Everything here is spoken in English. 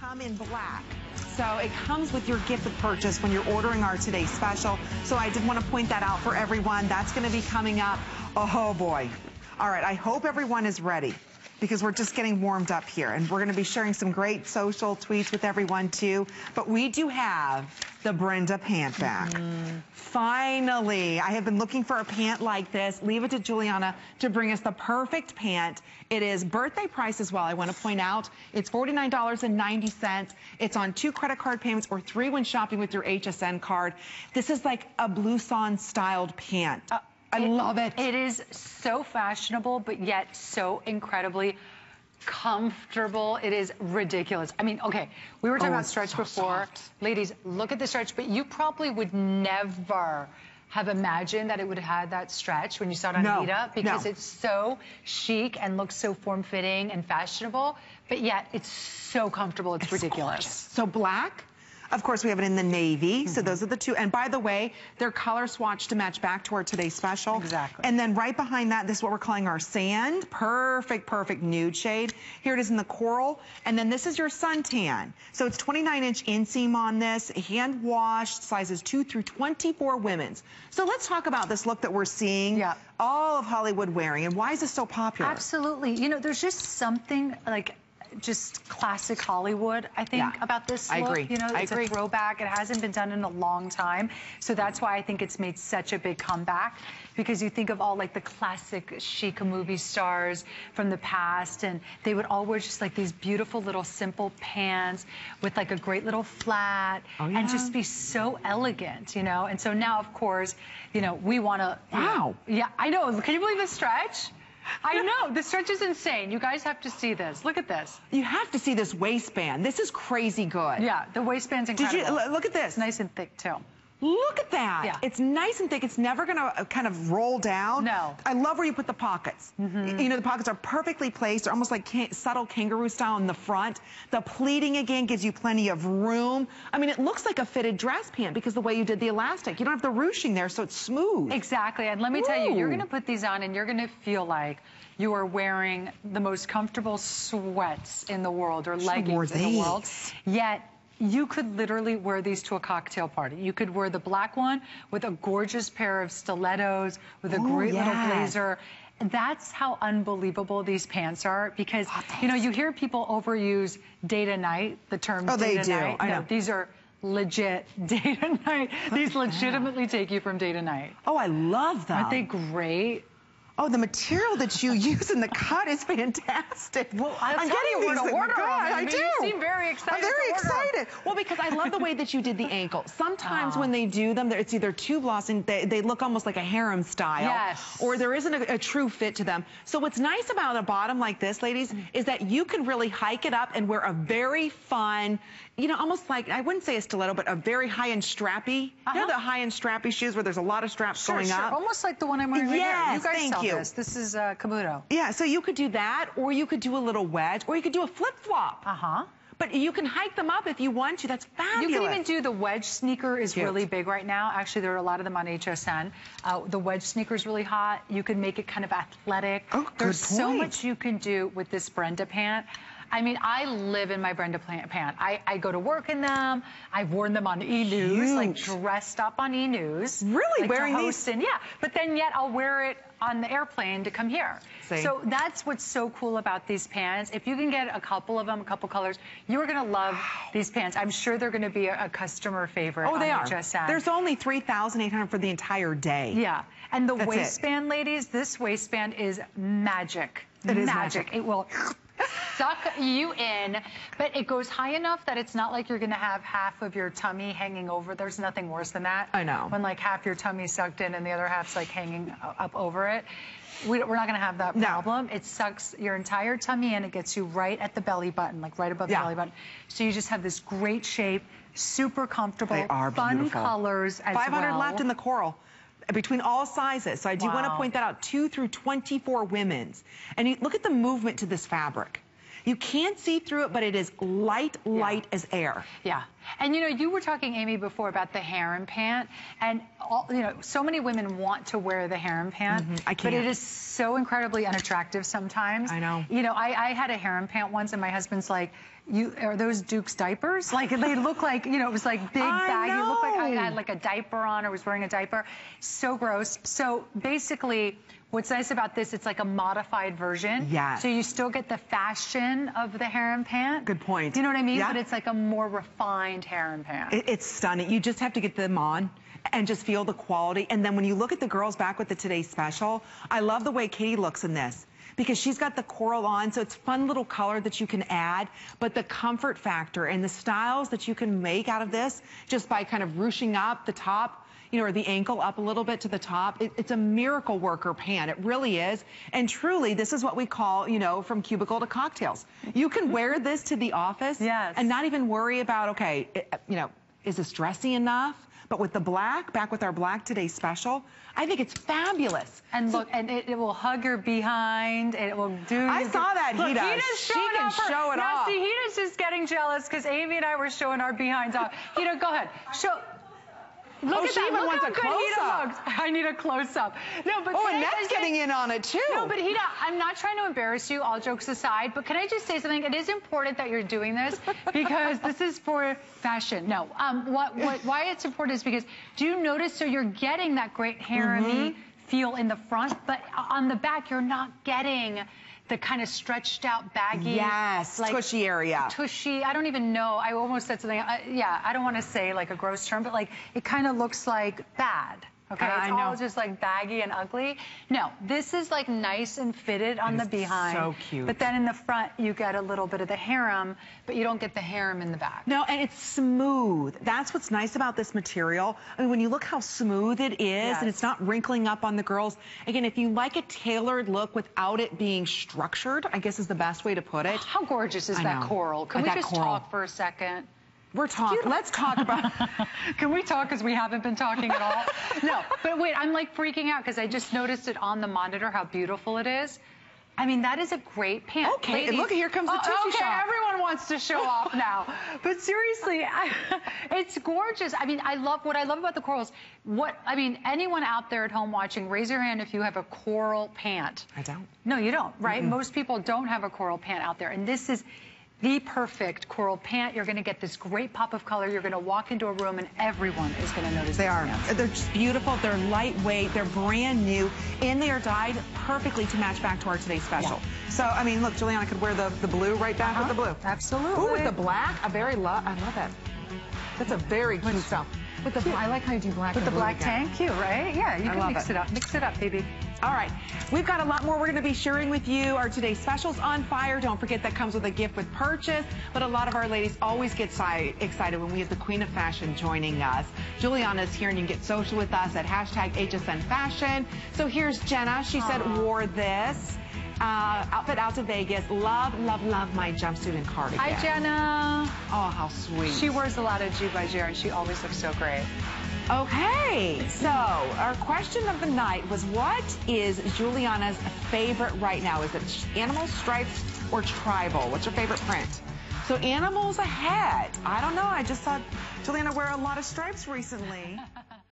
come in black. So it comes with your gift of purchase when you're ordering our today's special. So I did want to point that out for everyone. That's going to be coming up. Oh boy. All right, I hope everyone is ready because we're just getting warmed up here. And we're gonna be sharing some great social tweets with everyone too. But we do have the Brenda pant back. Mm -hmm. Finally, I have been looking for a pant like this. Leave it to Giuliana to bring us the perfect pant. It is birthday price as well, I wanna point out. It's $49.90. It's on two credit card payments or three when shopping with your HSN card. This is like a blouson styled pant. Uh I it, love it. It is so fashionable, but yet so incredibly comfortable. It is ridiculous. I mean, okay, we were talking oh, about stretch so before. Soft. Ladies, look at the stretch, but you probably would never have imagined that it would have had that stretch when you saw it on no, Nita because no. it's so chic and looks so form-fitting and fashionable, but yet it's so comfortable, it's, it's ridiculous. Gorgeous. So black, of course, we have it in the navy. Mm -hmm. So mm-hmm. those are the two. And by the way, they're color swatched to match back to our today's special. Exactly. And then right behind that, this is what we're calling our sand. Perfect, perfect nude shade. Here it is in the coral. And then this is your suntan. So it's 29 inch inseam on this, hand washed, sizes 2 through 24 women's. So let's talk about this look that we're seeing. Yeah. All of Hollywood wearing. And why is this so popular? Absolutely. You know, there's just something like just classic Hollywood, I think, yeah. about this look. I agree. You know, I it's agree. a throwback. It hasn't been done in a long time. So that's why I think it's made such a big comeback because you think of all like the classic chic movie stars from the past and they would all wear just like these beautiful little simple pants with like a great little flat oh, yeah. and just be so elegant, you know? And so now, of course, you know, we want to... Wow. Know, yeah, I know. Can you believe the stretch? I know. The stretch is insane. You guys have to see this. Look at this. You have to see this waistband. This is crazy good. Yeah, the waistband's incredible. Did you look at this? It's nice and thick too. Look at that. Yeah. It's nice and thick. It's never going to uh, kind of roll down. No. I love where you put the pockets. Mm -hmm. You know, the pockets are perfectly placed. They're almost like subtle kangaroo style in the front. The pleating, again, gives you plenty of room. I mean, it looks like a fitted dress pant because the way you did the elastic. You don't have the ruching there, so it's smooth. Exactly. And let me Ooh. tell you, you're going to put these on and you're going to feel like you are wearing the most comfortable sweats in the world or leggings in the world. Yet you could literally wear these to a cocktail party. You could wear the black one with a gorgeous pair of stilettos, with a oh, great yes. little blazer. That's how unbelievable these pants are because, you know, you hear people overuse day to night, the term oh, day to do. night. I know. these are legit day to night. These legitimately take you from day to night. Oh, I love them. Aren't they great? Oh, the material that you use in the cut is fantastic. Well, I'm, I'm getting you where to order them. I, I do. You seem very excited. I'm very excited. Well, because I love the way that you did the ankle. Sometimes when they do them, it's either too glossy, they, they look almost like a harem style. Yes. Or there isn't a, a, true fit to them. So what's nice about a bottom like this, ladies, is that you can really hike it up and wear a very fun, you know, almost like, I wouldn't say a stiletto, but a very high-end strappy. Uh -huh. You know uh-huh. the high-end strappy shoes where there's a lot of straps sure, going sure. up? Almost like the one I'm wearing yes, right here. You guys thank sell you. this. This is uh, Camuto. Yeah, so you could do that, or you could do a little wedge, or you could do a flip-flop. Uh-huh. But you can hike them up if you want to. That's fabulous. You can even do the wedge sneaker is Cute. really big right now. Actually, there are a lot of them on HSN. Uh, the wedge sneaker is really hot. You can make it kind of athletic. Oh, There's point. so much you can do with this Brenda pant. I mean, I live in my Brenda plant pant. I, I go to work in them. I've worn them on E-News, like dressed up on E-News. Really? Like Wearing these? In, yeah, but then yet I'll wear it on the airplane to come here. See. So that's what's so cool about these pants. If you can get a couple of them, a couple colors, you're going to love these pants. I'm sure they're going to be a, a, customer favorite oh, they are. HSN. There's only 3,800 for the entire day. Yeah. And the that's waistband, it. ladies, this waistband is magic. It magic. is magic. It will suck you in, but it goes high enough that it's not like you're going to have half of your tummy hanging over. There's nothing worse than that. I know. When like half your tummy's sucked in and the other half's like hanging up over it. We, are not going to have that problem. No. It sucks your entire tummy in. It gets you right at the belly button, like right above yeah. the belly button. So you just have this great shape, super comfortable, they are fun beautiful. colors as 500 well. left in the coral between all sizes. So I do wow. want to point that out, 2 through 24 women's. And you, look at the movement to this fabric. You can't see through it, but it is light, light yeah. as air. Yeah. And you know, you were talking, Amy, before about the harem pant, and all, you know, so many women want to wear the harem pant, mm -hmm. I can't. but it is so incredibly unattractive sometimes. I know. You know, I, I had a harem pant once, and my husband's like, you are those Duke's diapers? Like they look like you know it was like big baggy. It looked like I had like a diaper on or was wearing a diaper. So gross. So basically. What's nice about this, it's like a modified version. Yeah. So you still get the fashion of the harem pant. Good point. You know what I mean? Yeah. But it's like a more refined It- It's stunning. You just have to get them on and just feel the quality. And then when you look at the girls back with the Today Special, I love the way Katie looks in this because she's got the coral on, so it's fun little color that you can add, but the comfort factor and the styles that you can make out of this just by kind of ruching up the top, you know, or the ankle up a little bit to the top. It, it's a miracle worker pant. It really is. And truly, this is what we call, you know, from cubicle to cocktails. You can wear this to the office Yes. and not even worry about, okay, it- you know, is this dressy enough? But with the black, back with our black today special, I think it's fabulous. And look, and it, it will hug your behind, and it will do. I saw that, Look, Hida. Hida's She can off her- show it now, off. see, Hida's just getting jealous because Amy and I were showing our behinds off. Hida, go ahead. Show. Look Oh, at she that. even Look wants how a close-up. looks. I need a close up. No, but Oh, and just getting in on it too. No, but Hida, I'm not trying to embarrass you, all jokes aside, but can I just say something? It is important that you're doing this because this is for fashion. No, um, what, what, why it's important is because do you notice, so you're getting that great harem Mm-hmm. feel in the front, but on the back, you're not getting the kind of stretched out baggy. Yes, tushy area. Tushy, I don't even know. I almost said something, uh, yeah, I don't want to say like a gross term, but like it kind of looks like bad. Okay, I- it's I know. all just like baggy and ugly. No, this is like nice and fitted on the behind. so cute. But then in the front, you get a little bit of the harem, but you don't get the harem in the back. No, and it's smooth. That's what's nice about this material. I mean, when you look how smooth it is, Yes. and it's not wrinkling up on the girls. Again, if you like a tailored look without it being structured, I guess is the best way to put it. How gorgeous is I that know. coral? Can Like we just coral. talk for a second? We're talking. Let's talk about. Can we talk because we haven't been talking at all? no, but wait, I'm like freaking out because I just noticed it on the monitor how beautiful it is. I mean, that is a great pant. Okay, and look, here comes the oh, tushy okay, shop. everyone wants to show off now. But seriously, I, it's gorgeous. I mean, I love what I love about the corals. What I mean, anyone out there at home watching, raise your hand if you have a coral pant. I don't. No, you don't, right? Most people don't have a coral pant out there. And this is the perfect coral pant. You're going to get this great pop of color. You're going to walk into a room and everyone is going to notice They are. pants. They're just beautiful. They're lightweight. They're brand new, and they are dyed perfectly to match back to our today's special. So, I mean, look, Giuliana could wear the, the blue right back with the uh-huh. blue. Absolutely. Ooh, with the black, a very love. I love that. That's a very cute stuff. With the, I like how you do black With the black again. tank, cute, right? Yeah, you I can mix it. it. up. Mix it up, baby. All right, we've got a lot more we're going to be sharing with you. Our today's specials on fire. Don't forget that comes with a gift with purchase. But a lot of our ladies always get si- excited when we have the Queen of Fashion joining us. Giuliana's here, and you can get social with us at hashtag HSN Fashion. So here's Jenna. She said wore this uh, outfit out to Vegas. Love, love, love my jumpsuit and cardigan. Hi, Jenna. Oh, how sweet. She wears a lot of G by and she always looks so great. Okay, so our question of the night was what is Giuliana's favorite right now? Is it animal stripes or tribal? What's your favorite print? So animals ahead. I don't know. I just saw Juliana wear a lot of stripes recently.